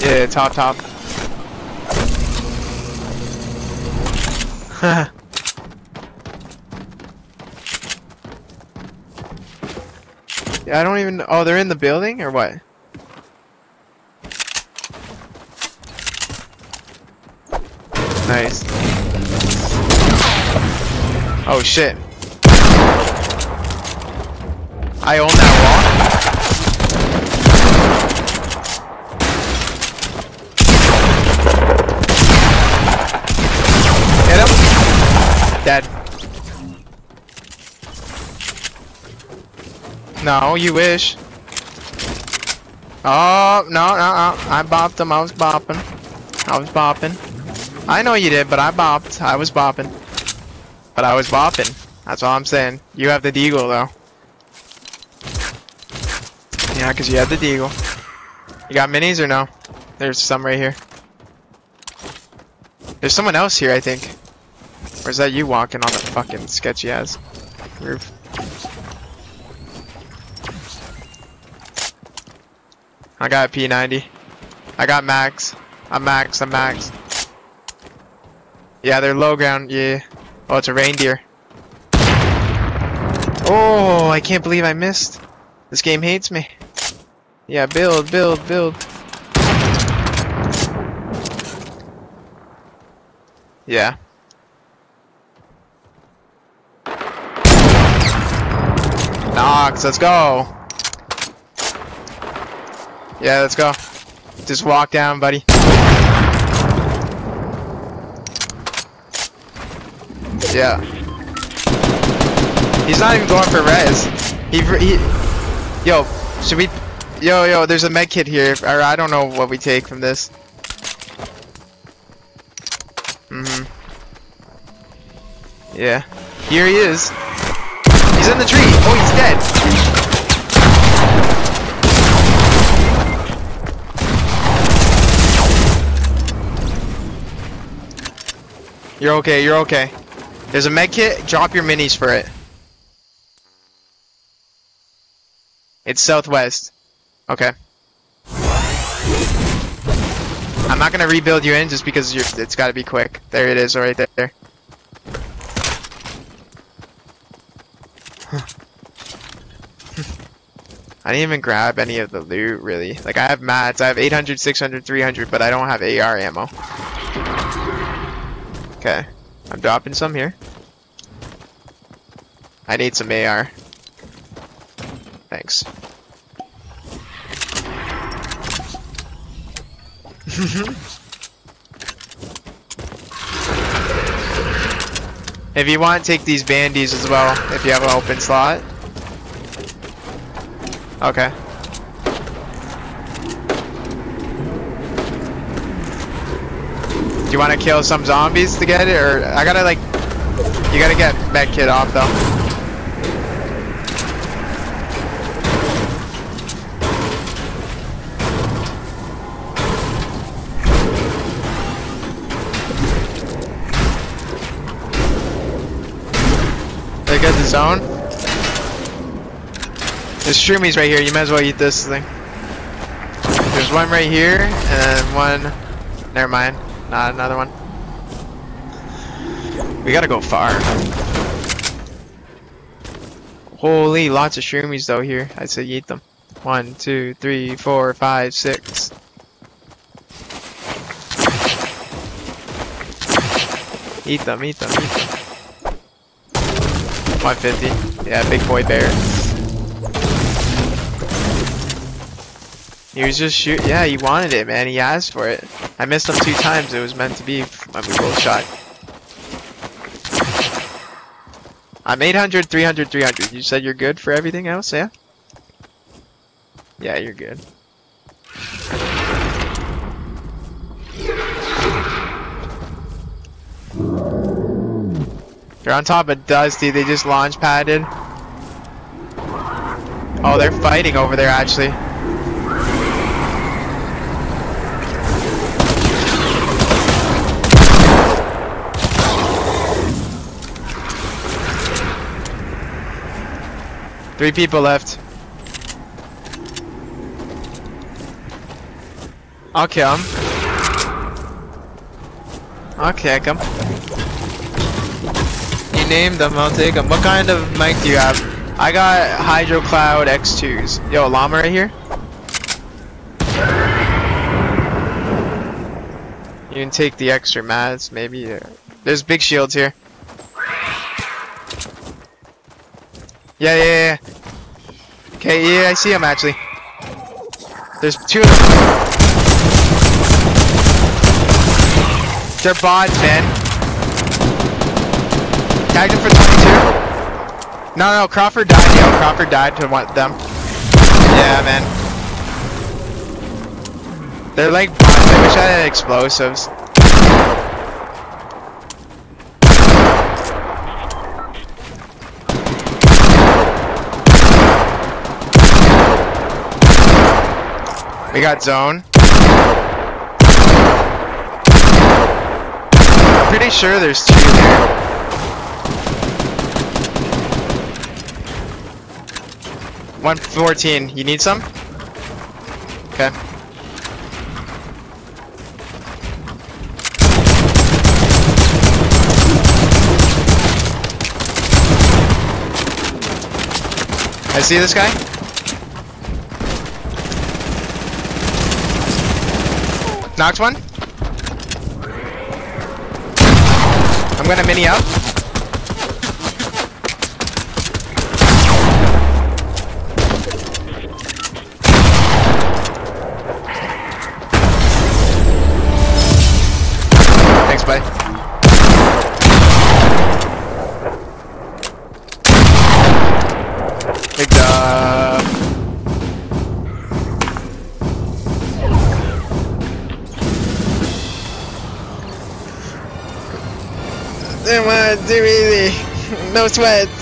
Yeah, top, top. yeah, I don't even. Oh, they're in the building or what? Nice. Oh shit. I own that wall. Hit him. Dead. No, you wish. Oh, no, no, no. I bopped him. I was bopping. I was bopping. I know you did, but I bopped. I was bopping. But I was bopping. That's all I'm saying. You have the deagle, though. Yeah, because you have the deagle. You got minis or no? There's some right here. There's someone else here, I think. Or is that you walking on the fucking sketchy ass roof? I got a P90. I got max. I'm max. I'm max. Yeah, they're low ground. Yeah. Oh, it's a reindeer. Oh, I can't believe I missed. This game hates me. Yeah, build, build, build. Yeah. Knox, let's go. Yeah, let's go. Just walk down, buddy. Yeah. He's not even going for res. He, he, yo, should we, yo, yo, there's a med kit here, or I don't know what we take from this. Mm-hmm. Yeah. Here he is. He's in the tree. Oh, he's dead. You're okay, you're okay. There's a med kit, drop your minis for it. It's southwest. Okay. I'm not gonna rebuild you in just because it's gotta be quick. There it is, right there. I didn't even grab any of the loot, really. Like, I have mats, I have 800, 600, 300, but I don't have AR ammo. Okay. I'm dropping some here. I need some AR. Thanks. if you want, take these bandies as well, if you have an open slot. Okay. Do you want to kill some zombies to get it, or I gotta like, you gotta get med kit off though. They get the zone. There's shroomies right here. You might as well eat this thing. There's one right here, and one. Never mind. Not another one. We gotta go far. Holy, lots of shroomies though here. I say eat them. One, two, three, four, five, six. Eat them, eat them, eat them. 150. Yeah, big boy bear. He was just shoot. Yeah, he wanted it, man. He asked for it. I missed him two times. It was meant to be we both shot. I'm 800, 300, 300. You said you're good for everything else, yeah? Yeah, you're good. They're on top of Dusty. They just launch padded. Oh, they're fighting over there, actually. Three people left. I'll kill him. I'll kick him. You named them, I'll take them. What kind of mic do you have? I got Hydro Cloud X2s. Yo, llama right here. You can take the extra mats, maybe. uh, There's big shields here. Yeah, yeah, yeah. Okay, yeah, I see him actually. There's two of them. They're bots, man. Tagged him for 22. No, no, Crawford died. Yo, Crawford died to want them. Yeah, man. They're like bots. I wish I had explosives. We got zone. I'm pretty sure there's two there. One fourteen. You need some? Okay. I see this guy. Knocked one. I'm gonna mini up. Do easy. No sweat.